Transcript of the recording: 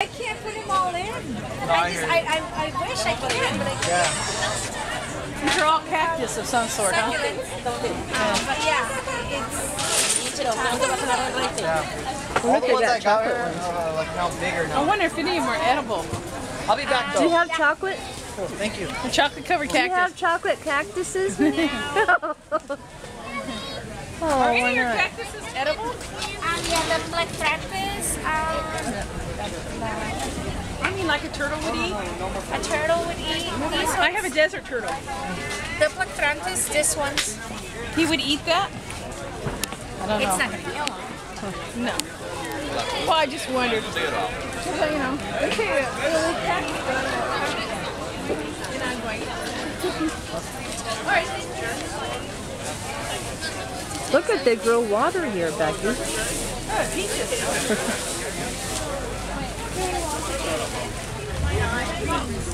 I can't put them all in. I I just. I, I, I wish I could, but I can't. Yeah. These are all cactus of some sort, huh? Um, but yeah, it's Yeah. All the ones I got here are uh, like now bigger I wonder if any of them are edible. I'll be back Do you though. have chocolate? Oh, thank you. The chocolate covered cactus. Do you have chocolate cactuses? oh, Are any of your cactuses edible? Um, yeah, the black practice, um, I mean, like a turtle would eat. a turtle would eat. These I have a desert turtle. the black this one's, He would eat that? I don't it's know. not gonna kill him. No. Well, I just wondered. Just so you know. Okay, little cactus. And I'm going. All right. Look at they grow water here, Becky. Oh, peaches. Why not?